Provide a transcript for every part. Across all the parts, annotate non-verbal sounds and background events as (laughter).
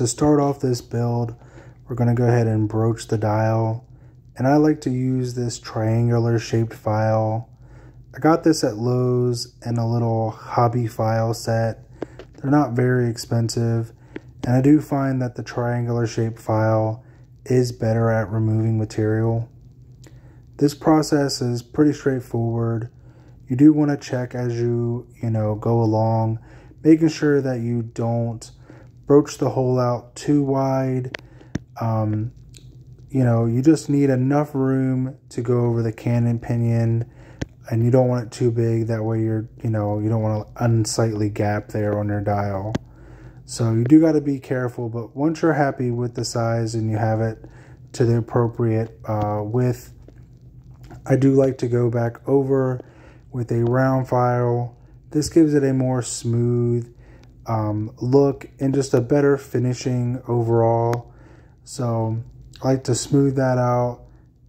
To start off this build, we're going to go ahead and broach the dial. And I like to use this triangular shaped file. I got this at Lowe's in a little hobby file set. They're not very expensive. And I do find that the triangular shaped file is better at removing material. This process is pretty straightforward. You do want to check as you, you know, go along, making sure that you don't broach the hole out too wide. Um, you know, you just need enough room to go over the cannon pinion and you don't want it too big. That way you're, you know, you don't want an unsightly gap there on your dial. So you do got to be careful, but once you're happy with the size and you have it to the appropriate uh, width, I do like to go back over with a round file. This gives it a more smooth um, look and just a better finishing overall. So I like to smooth that out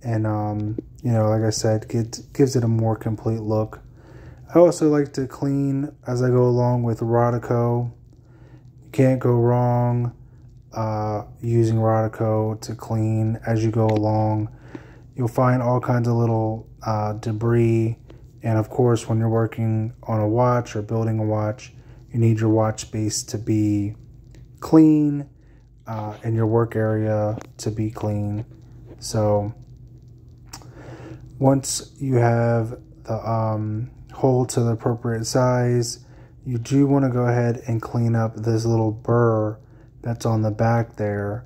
and, um, you know, like I said, get, gives it a more complete look. I also like to clean as I go along with Rodico. You can't go wrong uh, using Rodico to clean as you go along. You'll find all kinds of little uh, debris. And of course, when you're working on a watch or building a watch, you need your watch space to be clean uh, and your work area to be clean. So once you have the um, hole to the appropriate size, you do want to go ahead and clean up this little burr that's on the back there.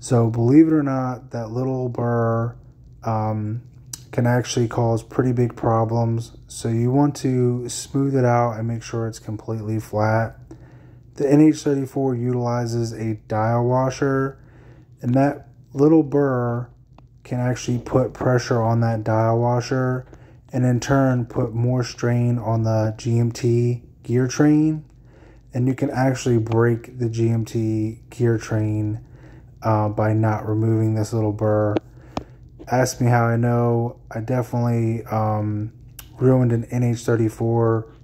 So believe it or not, that little burr um, can actually cause pretty big problems. So you want to smooth it out and make sure it's completely flat. The NH34 utilizes a dial washer and that little burr can actually put pressure on that dial washer and in turn put more strain on the GMT gear train and you can actually break the GMT gear train uh, by not removing this little burr ask me how I know. I definitely um, ruined an NH34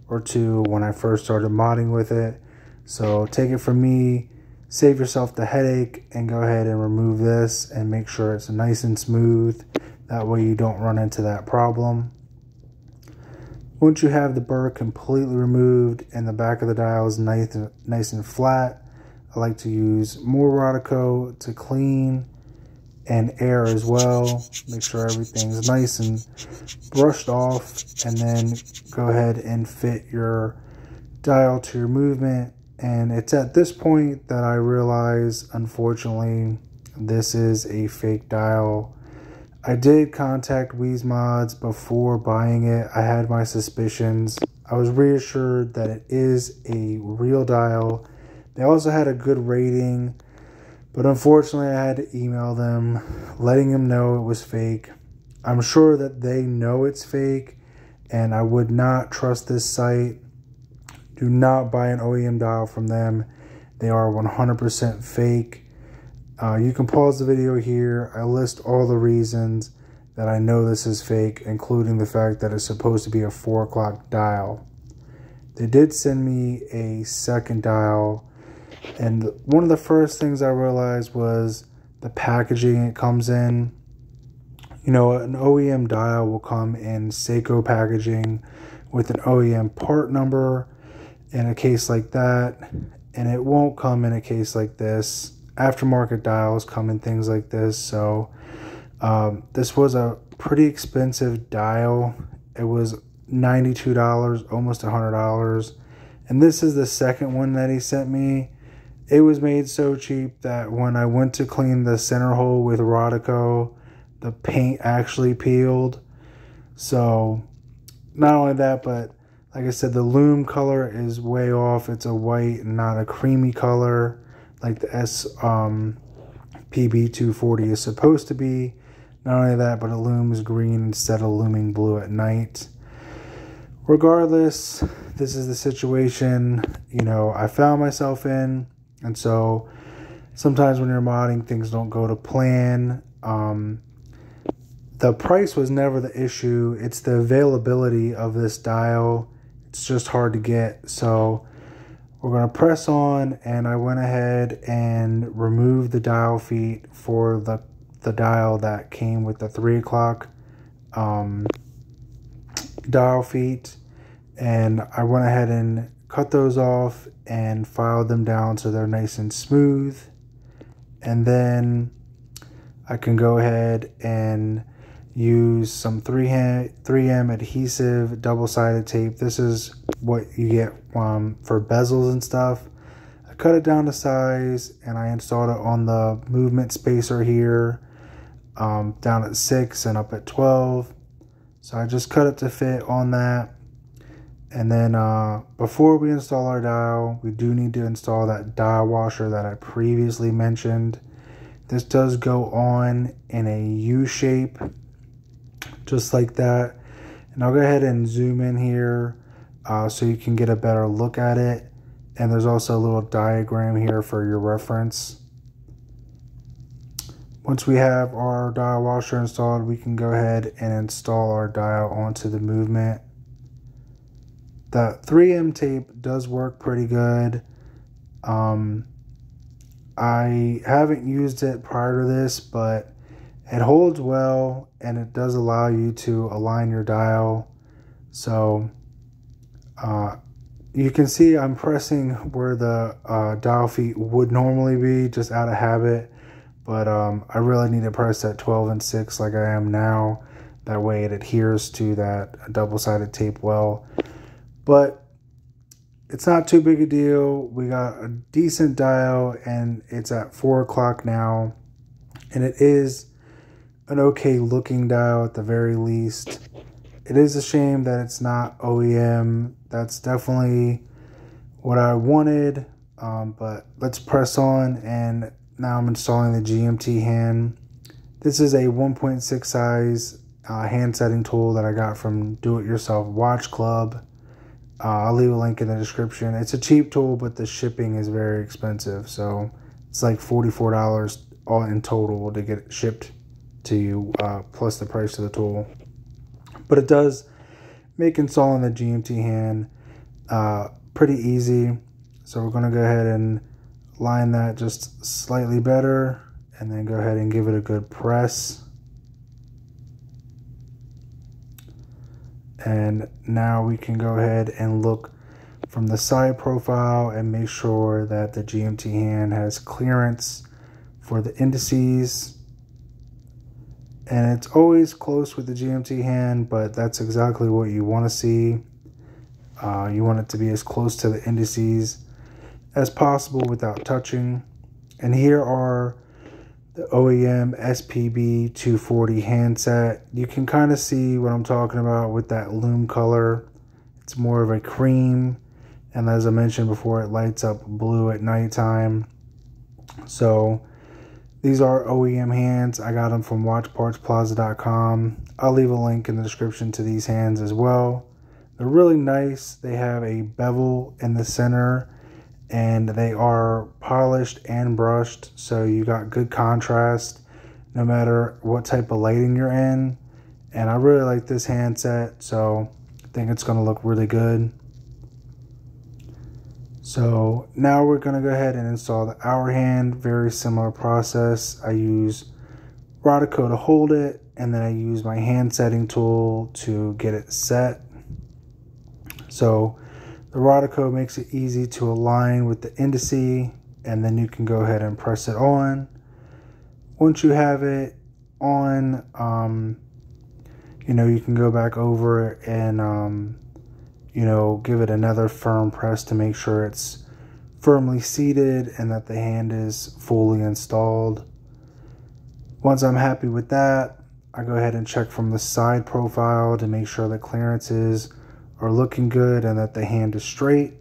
or two when I first started modding with it. So take it from me, save yourself the headache and go ahead and remove this and make sure it's nice and smooth. That way you don't run into that problem. Once you have the burr completely removed and the back of the dial is nice, nice and flat, I like to use more Rodico to clean and air as well. Make sure everything's nice and brushed off and then go ahead and fit your dial to your movement. And it's at this point that I realize, unfortunately, this is a fake dial. I did contact Weeze Mods before buying it. I had my suspicions. I was reassured that it is a real dial. They also had a good rating but unfortunately, I had to email them, letting them know it was fake. I'm sure that they know it's fake, and I would not trust this site. Do not buy an OEM dial from them. They are 100% fake. Uh, you can pause the video here. I list all the reasons that I know this is fake, including the fact that it's supposed to be a 4 o'clock dial. They did send me a second dial and one of the first things I realized was the packaging it comes in. You know, an OEM dial will come in Seiko packaging with an OEM part number in a case like that, and it won't come in a case like this. Aftermarket dials come in things like this, so um, this was a pretty expensive dial. It was $92, almost $100. And this is the second one that he sent me it was made so cheap that when I went to clean the center hole with Rodico, the paint actually peeled. So, not only that, but like I said, the loom color is way off. It's a white not a creamy color like the S um, PB240 is supposed to be. Not only that, but it looms green instead of looming blue at night. Regardless, this is the situation, you know, I found myself in. And so sometimes when you're modding, things don't go to plan. Um, the price was never the issue. It's the availability of this dial. It's just hard to get. So we're going to press on and I went ahead and removed the dial feet for the, the dial that came with the 3 o'clock um, dial feet and I went ahead and cut those off and file them down so they're nice and smooth and then I can go ahead and use some 3M, 3M adhesive double-sided tape. This is what you get um, for bezels and stuff. I cut it down to size and I installed it on the movement spacer here um, down at 6 and up at 12. So I just cut it to fit on that. And then uh, before we install our dial, we do need to install that dial washer that I previously mentioned. This does go on in a U shape, just like that. And I'll go ahead and zoom in here uh, so you can get a better look at it. And there's also a little diagram here for your reference. Once we have our dial washer installed, we can go ahead and install our dial onto the movement. The 3M tape does work pretty good. Um, I haven't used it prior to this, but it holds well and it does allow you to align your dial. So uh, you can see I'm pressing where the uh, dial feet would normally be just out of habit. But um, I really need to press at 12 and 6 like I am now. That way it adheres to that double-sided tape well. But it's not too big a deal. We got a decent dial and it's at 4 o'clock now. And it is an okay looking dial at the very least. It is a shame that it's not OEM. That's definitely what I wanted. Um, but let's press on and now I'm installing the GMT hand. This is a 1.6 size uh, hand setting tool that I got from Do It Yourself Watch Club. Uh, I'll leave a link in the description. It's a cheap tool, but the shipping is very expensive. So it's like $44 all in total to get it shipped to you, uh, plus the price of the tool. But it does make installing the GMT hand uh, pretty easy. So we're going to go ahead and line that just slightly better and then go ahead and give it a good press. And now we can go ahead and look from the side profile and make sure that the GMT hand has clearance for the indices. And it's always close with the GMT hand, but that's exactly what you want to see. Uh, you want it to be as close to the indices as possible without touching. And here are OEM SPB 240 handset. You can kind of see what I'm talking about with that lume color. It's more of a cream. And as I mentioned before, it lights up blue at nighttime. So these are OEM hands. I got them from watchpartsplaza.com. I'll leave a link in the description to these hands as well. They're really nice. They have a bevel in the center and they are polished and brushed so you got good contrast no matter what type of lighting you're in. And I really like this handset so I think it's to look really good. So now we're to go ahead and install the hour hand very similar process. I use Rodico to hold it and then I use my hand setting tool to get it set. So the Rodico makes it easy to align with the indice and then you can go ahead and press it on. Once you have it on, um, you know, you can go back over and, um, you know, give it another firm press to make sure it's firmly seated and that the hand is fully installed. Once I'm happy with that, I go ahead and check from the side profile to make sure the clearances are looking good and that the hand is straight.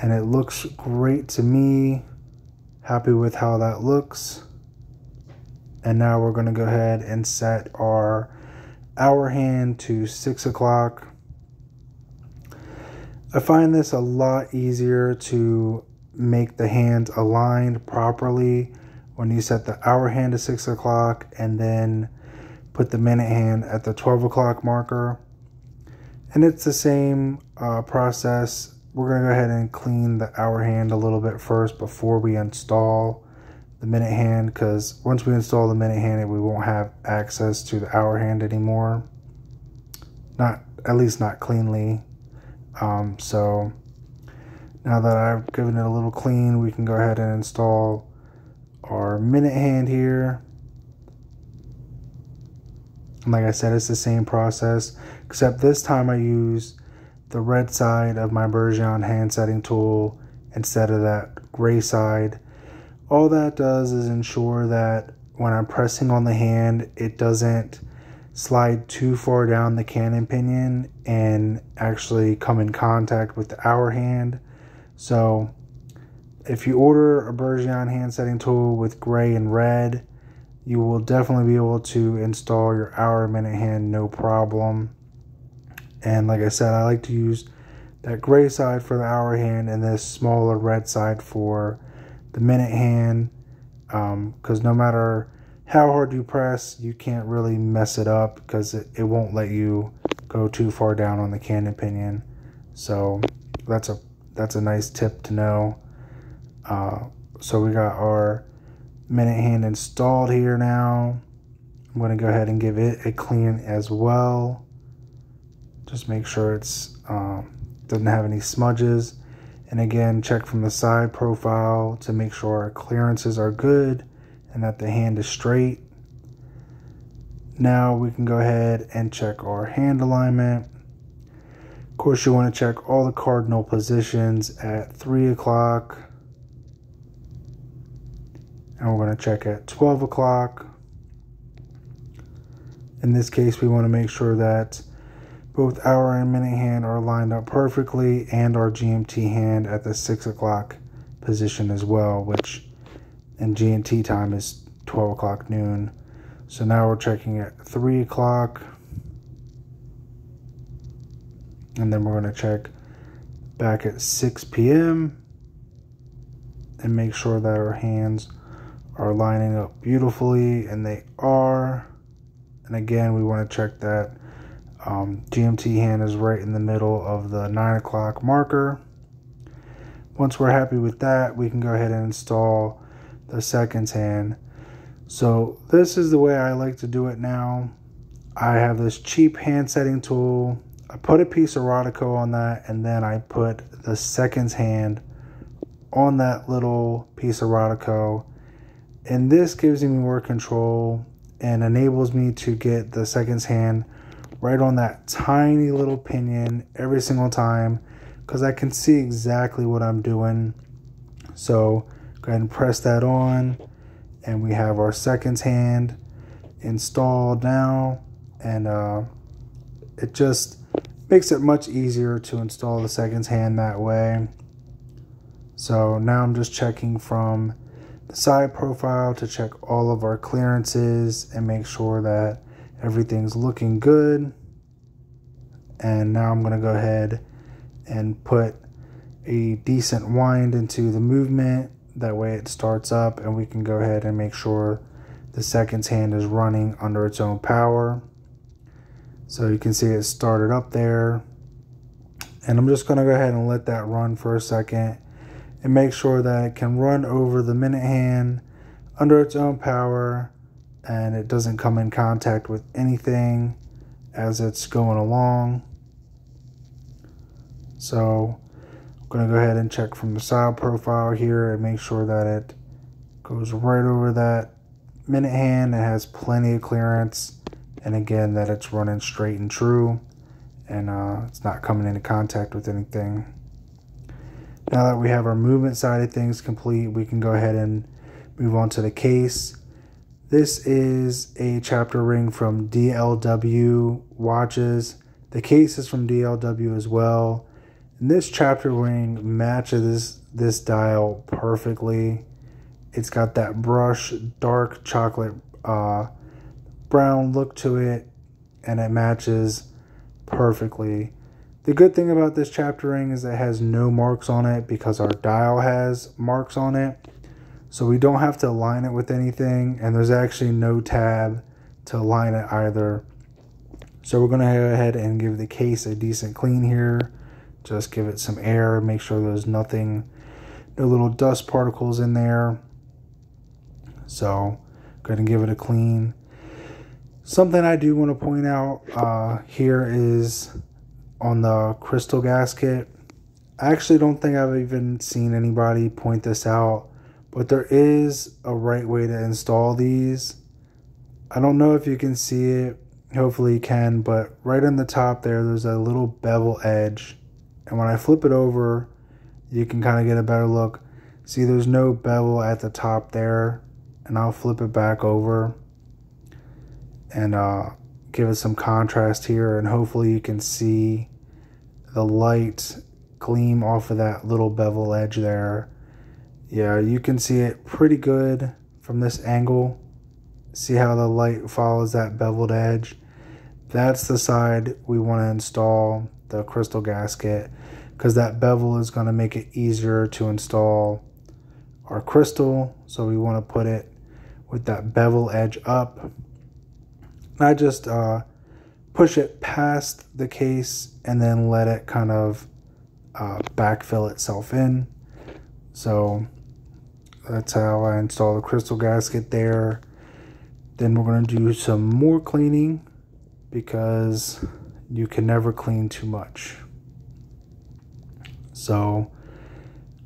And it looks great to me. Happy with how that looks. And now we're going to go ahead and set our hour hand to 6 o'clock. I find this a lot easier to make the hands aligned properly when you set the hour hand to 6 o'clock and then put the minute hand at the 12 o'clock marker. And it's the same uh, process. We're going to go ahead and clean the hour hand a little bit first before we install the minute hand because once we install the minute hand we won't have access to the hour hand anymore. Not at least not cleanly. Um, so now that I've given it a little clean we can go ahead and install our minute hand here. And like I said it's the same process except this time I use the red side of my Bergeon hand setting tool instead of that gray side. All that does is ensure that when I'm pressing on the hand, it doesn't slide too far down the cannon pinion and actually come in contact with the hour hand. So if you order a Bergeon hand setting tool with gray and red, you will definitely be able to install your hour minute hand no problem. And like I said, I like to use that gray side for the hour hand and this smaller red side for the minute hand. Because um, no matter how hard you press, you can't really mess it up because it, it won't let you go too far down on the cannon pinion. So that's a that's a nice tip to know. Uh, so we got our minute hand installed here now. I'm going to go ahead and give it a clean as well. Just make sure it's um, doesn't have any smudges. And again, check from the side profile to make sure our clearances are good and that the hand is straight. Now we can go ahead and check our hand alignment. Of course, you want to check all the cardinal positions at 3 o'clock. And we're going to check at 12 o'clock. In this case, we want to make sure that both hour and minute hand are lined up perfectly, and our GMT hand at the 6 o'clock position as well, which in GMT time is 12 o'clock noon. So now we're checking at 3 o'clock. And then we're going to check back at 6 p.m. and make sure that our hands are lining up beautifully, and they are. And again, we want to check that um, GMT hand is right in the middle of the 9 o'clock marker. Once we're happy with that, we can go ahead and install the seconds hand. So this is the way I like to do it now. I have this cheap hand setting tool. I put a piece of Rodico on that and then I put the seconds hand on that little piece of Rodico. And this gives me more control and enables me to get the seconds hand right on that tiny little pinion every single time because I can see exactly what I'm doing. So go ahead and press that on and we have our seconds hand installed now and uh, it just makes it much easier to install the seconds hand that way. So now I'm just checking from the side profile to check all of our clearances and make sure that everything's looking good. And now I'm going to go ahead and put a decent wind into the movement. That way it starts up and we can go ahead and make sure the seconds hand is running under its own power. So you can see it started up there. And I'm just going to go ahead and let that run for a second and make sure that it can run over the minute hand under its own power and it doesn't come in contact with anything as it's going along. So I'm going to go ahead and check from the side profile here and make sure that it goes right over that minute hand. It has plenty of clearance. And again, that it's running straight and true and uh, it's not coming into contact with anything. Now that we have our movement side of things complete, we can go ahead and move on to the case. This is a chapter ring from DLW watches. The case is from DLW as well. And this chapter ring matches this this dial perfectly. It's got that brush dark chocolate uh, brown look to it and it matches perfectly. The good thing about this chapter ring is it has no marks on it because our dial has marks on it. So we don't have to align it with anything and there's actually no tab to align it either. So we're going to go ahead and give the case a decent clean here just give it some air, make sure there's nothing, no little dust particles in there. So go ahead and give it a clean. Something I do want to point out uh, here is on the crystal gasket. I actually don't think I've even seen anybody point this out, but there is a right way to install these. I don't know if you can see it. Hopefully you can, but right on the top there, there's a little bevel edge. And when I flip it over, you can kind of get a better look. See, there's no bevel at the top there. And I'll flip it back over and uh, give it some contrast here. And hopefully you can see the light gleam off of that little bevel edge there. Yeah, you can see it pretty good from this angle. See how the light follows that beveled edge? That's the side we want to install the crystal gasket because that bevel is going to make it easier to install our crystal. So we want to put it with that bevel edge up. I just uh, push it past the case and then let it kind of uh, backfill itself in. So that's how I install the crystal gasket there. Then we're going to do some more cleaning because you can never clean too much. So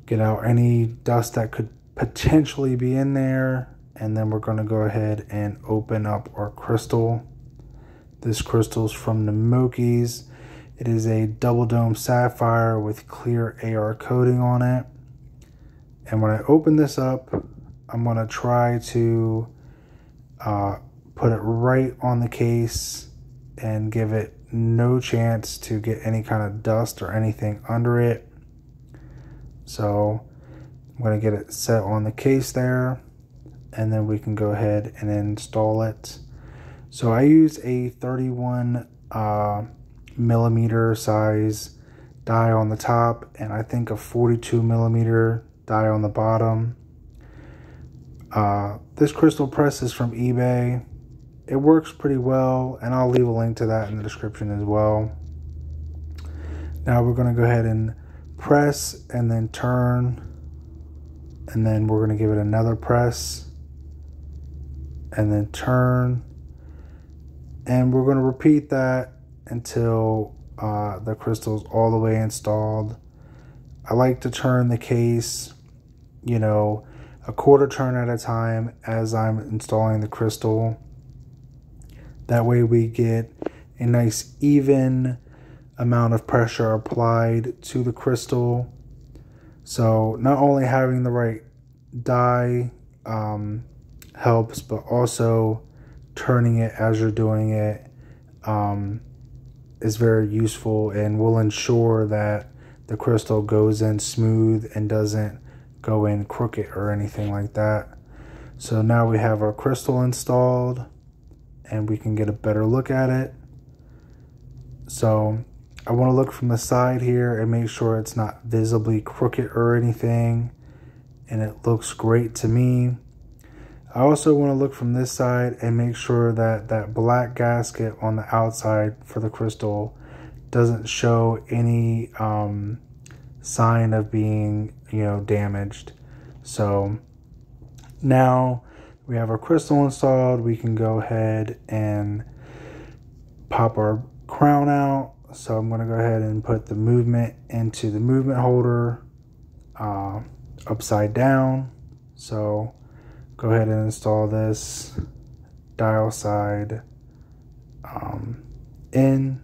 get out any dust that could potentially be in there and then we're going to go ahead and open up our crystal. This crystal is from Namoki's. It is a double dome sapphire with clear AR coating on it. And when I open this up, I'm going to try to uh, put it right on the case and give it no chance to get any kind of dust or anything under it. So I'm going to get it set on the case there and then we can go ahead and install it. So I use a 31 uh, millimeter size die on the top and I think a 42 millimeter die on the bottom. Uh, this crystal press is from eBay. It works pretty well, and I'll leave a link to that in the description as well. Now we're going to go ahead and press and then turn, and then we're going to give it another press and then turn, and we're going to repeat that until uh, the crystal's all the way installed. I like to turn the case, you know, a quarter turn at a time as I'm installing the crystal. That way we get a nice even amount of pressure applied to the crystal. So not only having the right die um, helps, but also turning it as you're doing it um, is very useful and will ensure that the crystal goes in smooth and doesn't go in crooked or anything like that. So now we have our crystal installed and we can get a better look at it. So I want to look from the side here and make sure it's not visibly crooked or anything. And it looks great to me. I also want to look from this side and make sure that that black gasket on the outside for the crystal doesn't show any um, sign of being, you know, damaged. So now we have our crystal installed. We can go ahead and pop our crown out. So I'm going to go ahead and put the movement into the movement holder uh, upside down. So go ahead and install this dial side um, in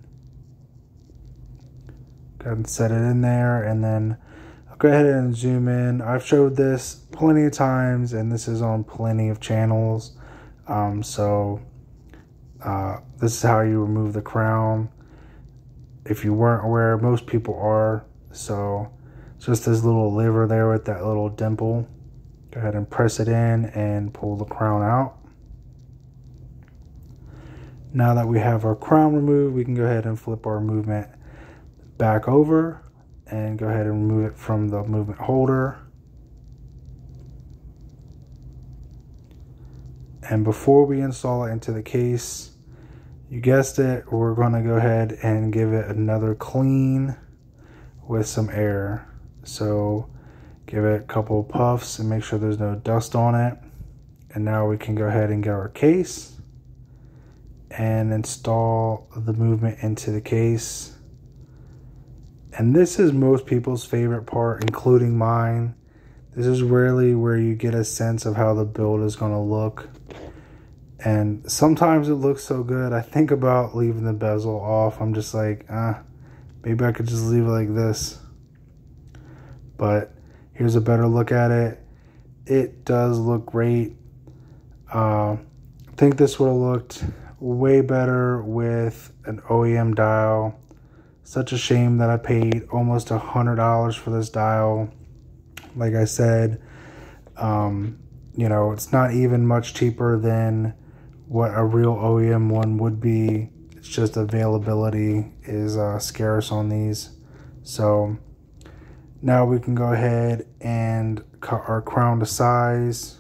Go ahead and set it in there and then go ahead and zoom in. I've showed this plenty of times and this is on plenty of channels. Um, so uh, this is how you remove the crown. If you weren't aware, most people are. So just this little lever there with that little dimple. Go ahead and press it in and pull the crown out. Now that we have our crown removed, we can go ahead and flip our movement back over and go ahead and remove it from the movement holder. And before we install it into the case, you guessed it, we're going to go ahead and give it another clean with some air. So give it a couple puffs and make sure there's no dust on it. And now we can go ahead and get our case and install the movement into the case. And this is most people's favorite part, including mine. This is really where you get a sense of how the build is going to look. And sometimes it looks so good. I think about leaving the bezel off. I'm just like, ah, maybe I could just leave it like this. But here's a better look at it. It does look great. Uh, I think this would have looked way better with an OEM dial. Such a shame that I paid almost a hundred dollars for this dial. Like I said, um, you know, it's not even much cheaper than what a real OEM one would be. It's just availability is uh, scarce on these. So now we can go ahead and cut our crown to size.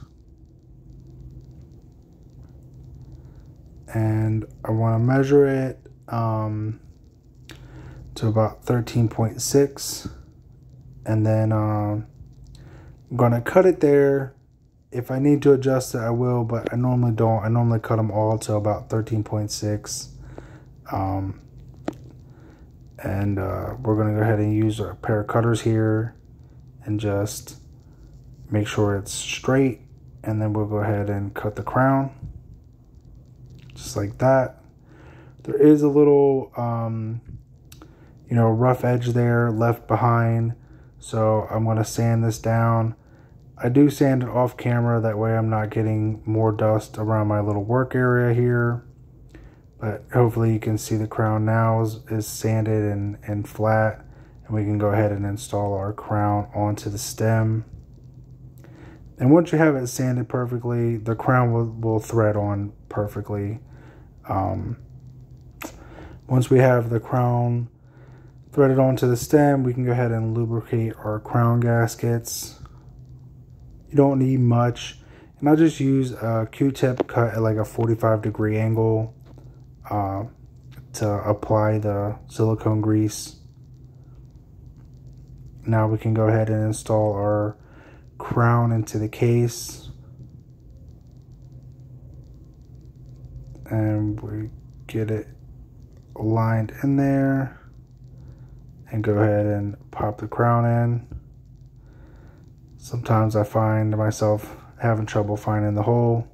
And I want to measure it um, to about 13.6. And then I'm going to cut it there if I need to adjust it, I will, but I normally don't. I normally cut them all to about 13.6. Um, and uh, we're to go ahead and use a pair of cutters here and just make sure it's straight. And then we'll go ahead and cut the crown just like that. There is a little, um, you know, rough edge there left behind. So I'm going to sand this down I do sand it off camera, that way I'm not getting more dust around my little work area here. But hopefully you can see the crown now is, is sanded and, and flat. And we can go ahead and install our crown onto the stem. And once you have it sanded perfectly, the crown will, will thread on perfectly. Um, once we have the crown threaded onto the stem, we can go ahead and lubricate our crown gaskets. You don't need much. And I'll just use a Q-tip cut at like a 45 degree angle uh, to apply the silicone grease. Now we can go ahead and install our crown into the case. And we get it lined in there. And go ahead and pop the crown in. Sometimes I find myself having trouble finding the hole.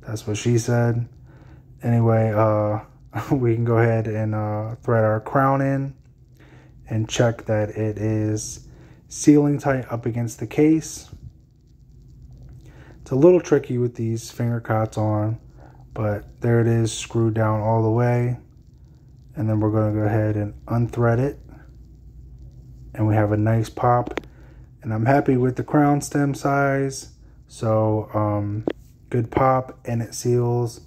That's what she said. Anyway, uh, (laughs) we can go ahead and uh, thread our crown in and check that it is sealing tight up against the case. It's a little tricky with these finger cots on, but there it is screwed down all the way. And then we're going to go ahead and unthread it. And we have a nice pop and I'm happy with the crown stem size. So um, good pop and it seals.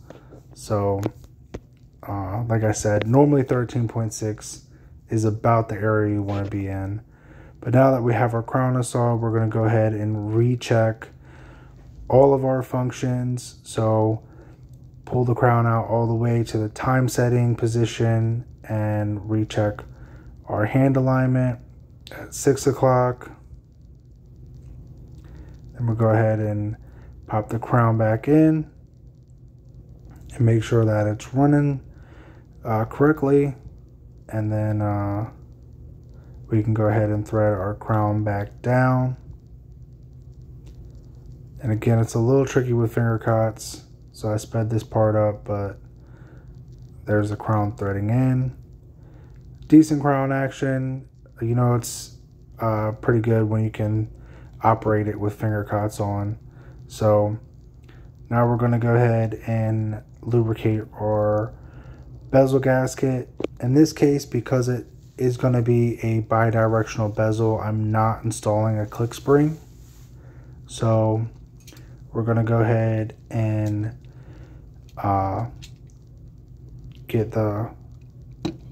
So uh, like I said, normally 13.6 is about the area you want to be in. But now that we have our crown installed, we're going to go ahead and recheck all of our functions. So pull the crown out all the way to the time setting position and recheck our hand alignment at 6 o'clock, then we'll go ahead and pop the crown back in and make sure that it's running uh, correctly. And then uh, we can go ahead and thread our crown back down. And again, it's a little tricky with finger cots, so I sped this part up, but there's the crown threading in. Decent crown action. You know, it's uh, pretty good when you can operate it with finger cots on. So now we're going to go ahead and lubricate our bezel gasket. In this case, because it is going to be a bi-directional bezel, I'm not installing a click spring. So we're going to go ahead and uh, get the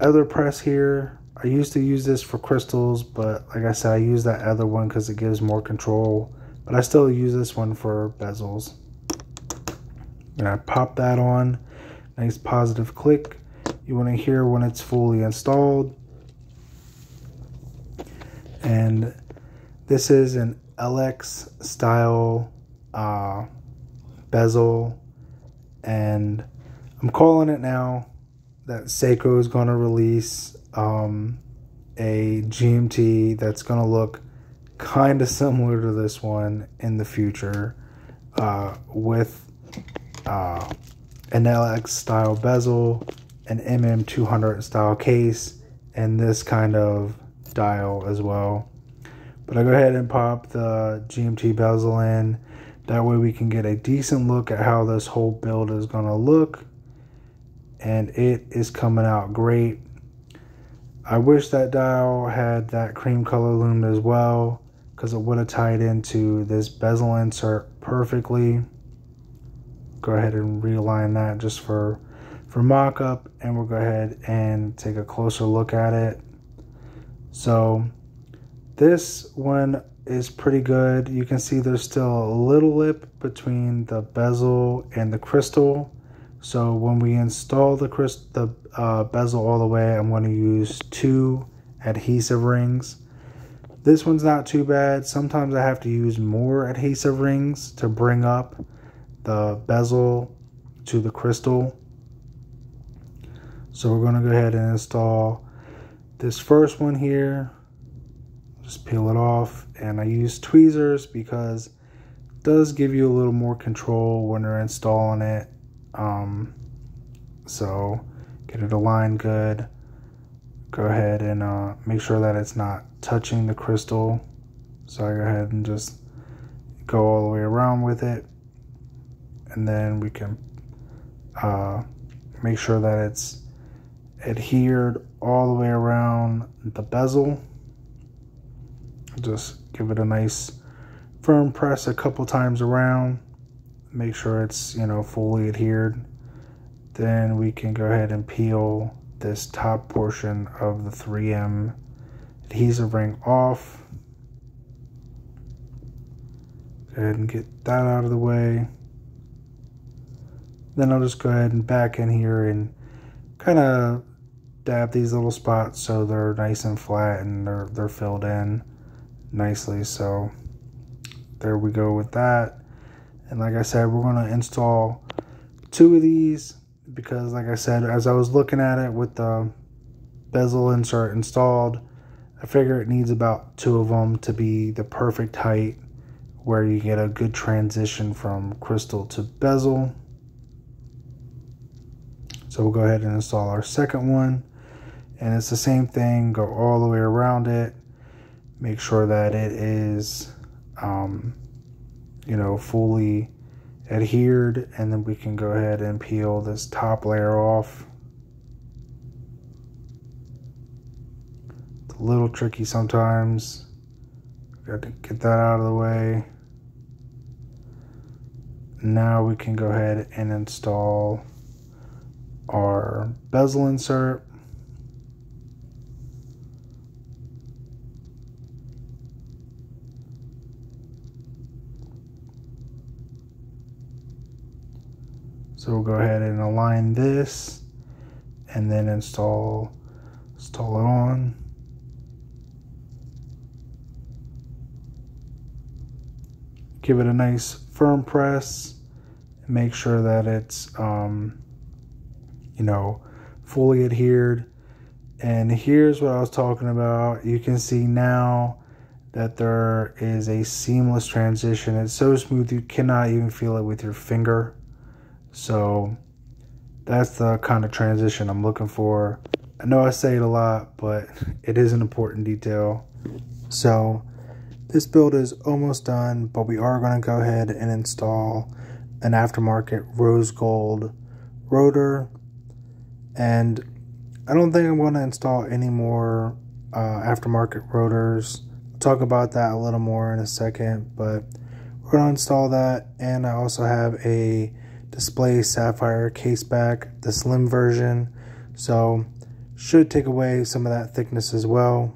other press here I used to use this for crystals, but like I said, I use that other one because it gives more control. But I still use this one for bezels. And I pop that on. Nice positive click. You want to hear when it's fully installed. And this is an LX style uh, bezel. And I'm calling it now that Seiko is going to release um, a GMT that's going to look kind of similar to this one in the future uh, with uh, an LX style bezel, an MM200 style case, and this kind of dial as well. But I go ahead and pop the GMT bezel in. That way we can get a decent look at how this whole build is going to look. And it is coming out great. I wish that dial had that cream color lumen as well because it would have tied into this bezel insert perfectly. Go ahead and realign that just for for mock-up and we'll go ahead and take a closer look at it. So this one is pretty good. You can see there's still a little lip between the bezel and the crystal. So when we install the, the uh, bezel all the way, I'm going to use two adhesive rings. This one's not too bad. Sometimes I have to use more adhesive rings to bring up the bezel to the crystal. So we're going to go ahead and install this first one here. Just peel it off. And I use tweezers because it does give you a little more control when you're installing it. Um, so get it aligned good. Go ahead and uh, make sure that it's not touching the crystal. So I go ahead and just go all the way around with it. And then we can uh, make sure that it's adhered all the way around the bezel. Just give it a nice firm press a couple times around. Make sure it's, you know, fully adhered. Then we can go ahead and peel this top portion of the 3M adhesive ring off. Go ahead and get that out of the way. Then I'll just go ahead and back in here and kind of dab these little spots so they're nice and flat and they're, they're filled in nicely. So there we go with that. And like I said, we're going to install two of these because like I said, as I was looking at it with the bezel insert installed, I figure it needs about two of them to be the perfect height where you get a good transition from crystal to bezel. So we'll go ahead and install our second one and it's the same thing go all the way around it make sure that it is um, you know fully adhered and then we can go ahead and peel this top layer off. It's a little tricky sometimes. Got to get that out of the way. Now we can go ahead and install our bezel insert So we'll go ahead and align this and then install, install it on. Give it a nice firm press make sure that it's, um, you know, fully adhered. And here's what I was talking about. You can see now that there is a seamless transition. It's so smooth you cannot even feel it with your finger. So that's the kind of transition I'm looking for. I know I say it a lot, but (laughs) it is an important detail. So this build is almost done, but we are going to go ahead and install an aftermarket rose gold rotor. And I don't think I'm going to install any more uh, aftermarket rotors. I'll talk about that a little more in a second, but we're going to install that. And I also have a display sapphire case back, the slim version. So should take away some of that thickness as well.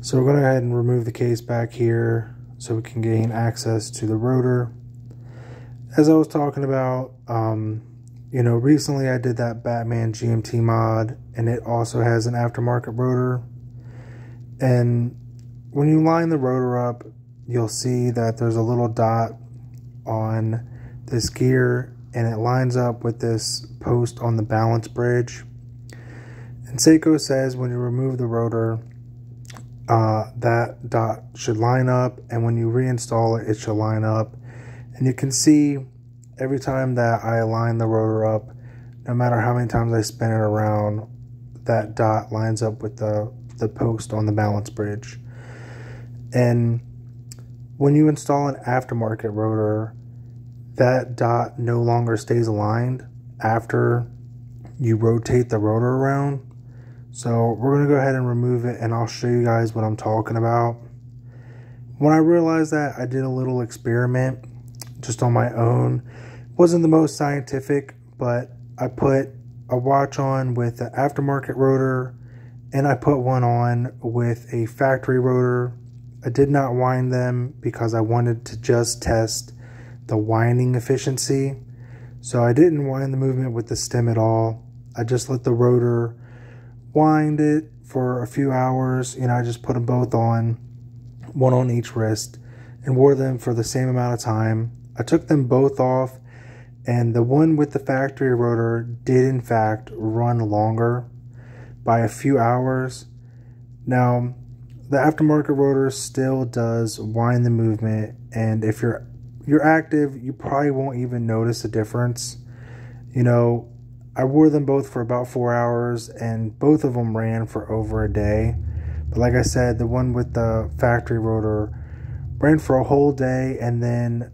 So we're going to go ahead and remove the case back here so we can gain access to the rotor. As I was talking about, um, you know, recently I did that Batman GMT mod and it also has an aftermarket rotor. And when you line the rotor up, you'll see that there's a little dot on this gear and it lines up with this post on the balance bridge. And Seiko says when you remove the rotor, uh, that dot should line up and when you reinstall it, it should line up. And you can see every time that I align the rotor up, no matter how many times I spin it around, that dot lines up with the, the post on the balance bridge. And when you install an aftermarket rotor, that dot no longer stays aligned after you rotate the rotor around. So we're going to go ahead and remove it and I'll show you guys what I'm talking about. When I realized that, I did a little experiment just on my own. Wasn't the most scientific, but I put a watch on with the aftermarket rotor and I put one on with a factory rotor. I did not wind them because I wanted to just test the winding efficiency. So I didn't wind the movement with the stem at all. I just let the rotor wind it for a few hours. You know, I just put them both on, one on each wrist, and wore them for the same amount of time. I took them both off, and the one with the factory rotor did, in fact, run longer by a few hours. Now, the aftermarket rotor still does wind the movement, and if you're you're active, you probably won't even notice a difference. You know, I wore them both for about four hours, and both of them ran for over a day. But like I said, the one with the factory rotor ran for a whole day, and then,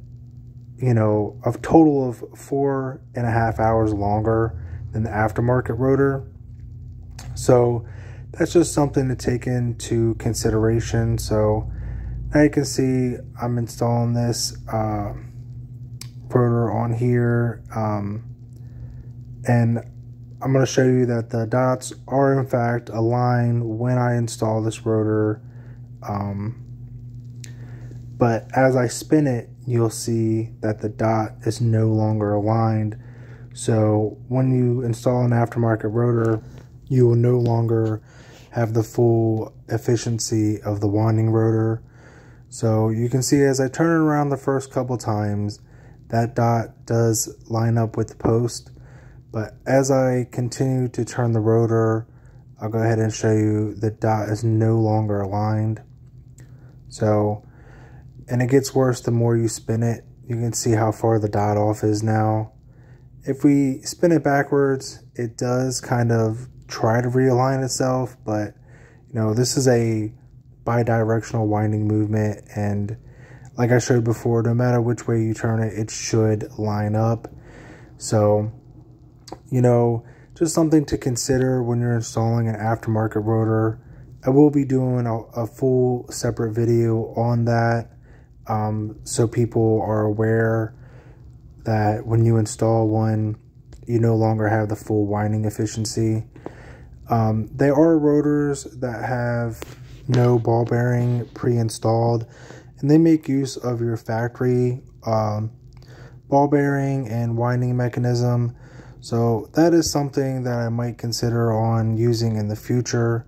you know, a total of four and a half hours longer than the aftermarket rotor. So that's just something to take into consideration. So now you can see I'm installing this uh, rotor on here um, and I'm going to show you that the dots are in fact aligned when I install this rotor um, but as I spin it you'll see that the dot is no longer aligned. So when you install an aftermarket rotor you will no longer have the full efficiency of the winding rotor so you can see as I turn it around the first couple times, that dot does line up with the post. But as I continue to turn the rotor, I'll go ahead and show you the dot is no longer aligned. So, and it gets worse the more you spin it. You can see how far the dot off is now. If we spin it backwards, it does kind of try to realign itself, but you know, this is a bidirectional winding movement and like I showed before, no matter which way you turn it, it should line up. So, you know, just something to consider when you're installing an aftermarket rotor. I will be doing a, a full separate video on that um, so people are aware that when you install one, you no longer have the full winding efficiency. Um, are rotors that have no ball bearing pre-installed and they make use of your factory um, ball bearing and winding mechanism. So that is something that I might consider on using in the future.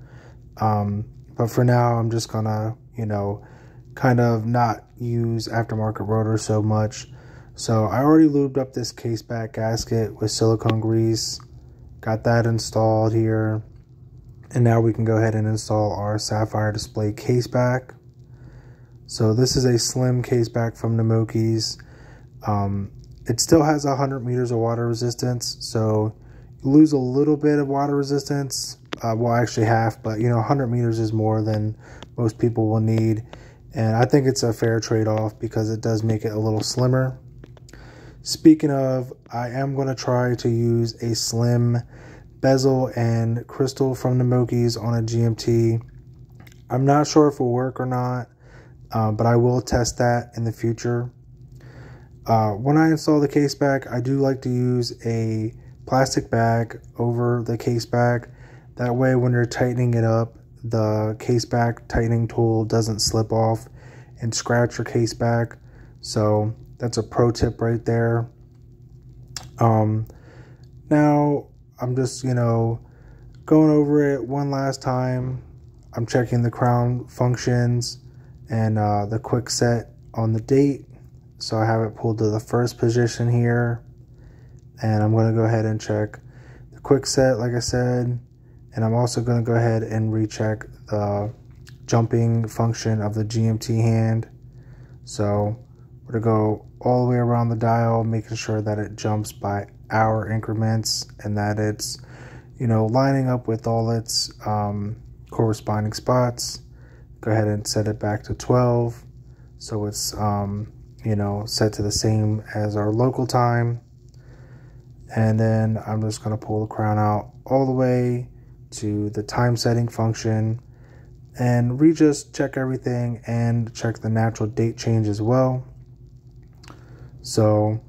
Um, but for now I'm just gonna you know kind of not use aftermarket rotors so much. So I already lubed up this case back gasket with silicone grease got that installed here and now we can go ahead and install our Sapphire display case back. So this is a slim case back from Namoki's. Um, it still has 100 meters of water resistance, so you lose a little bit of water resistance. Uh, well, actually half, but you know, 100 meters is more than most people will need. And I think it's a fair trade-off because it does make it a little slimmer. Speaking of, I am going to try to use a slim bezel and crystal from the Namoki's on a GMT. I'm not sure if it will work or not, uh, but I will test that in the future. Uh, when I install the case back, I do like to use a plastic bag over the case back. That way, when you're tightening it up, the case back tightening tool doesn't slip off and scratch your case back. So that's a pro tip right there. Um, now, I'm just, you know, going over it one last time. I'm checking the crown functions and uh, the quick set on the date. So I have it pulled to the first position here. And I'm going to go ahead and check the quick set, like I said. And I'm also going to go ahead and recheck the jumping function of the GMT hand. So we're going to go all the way around the dial, making sure that it jumps by hour increments and that it's, you know, lining up with all its um, corresponding spots. Go ahead and set it back to 12. So it's, um, you know, set to the same as our local time. And then I'm just going to pull the crown out all the way to the time setting function and we just check everything and check the natural date change as well. So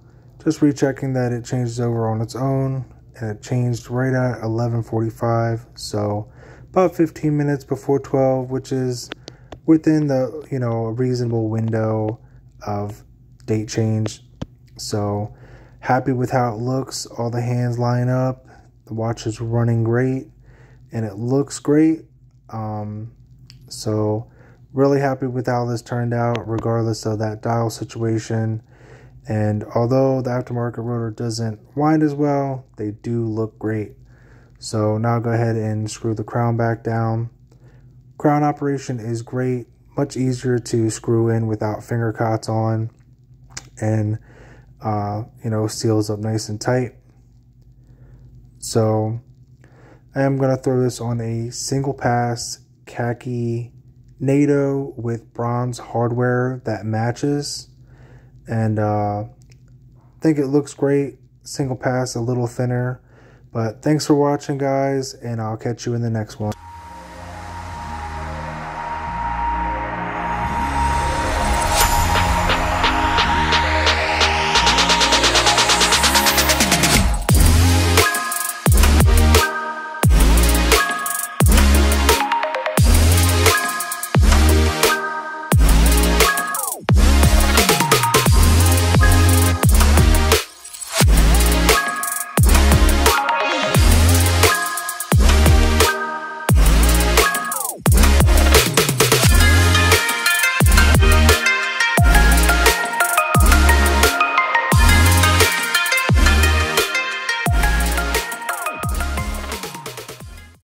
just rechecking that it changes over on its own and it changed right at 11:45 so about 15 minutes before 12 which is within the you know reasonable window of date change. So happy with how it looks. All the hands line up. The watch is running great and it looks great. Um, so really happy with how this turned out regardless of that dial situation and although the aftermarket rotor doesn't wind as well, they do look great. So now go ahead and screw the crown back down. Crown operation is great, much easier to screw in without finger cots on and uh, you know seals up nice and tight. So I am to throw this on a single pass khaki NATO with bronze hardware that matches and uh, think it looks great. Single pass, a little thinner. But thanks for watching, guys, and I'll catch you in the next one.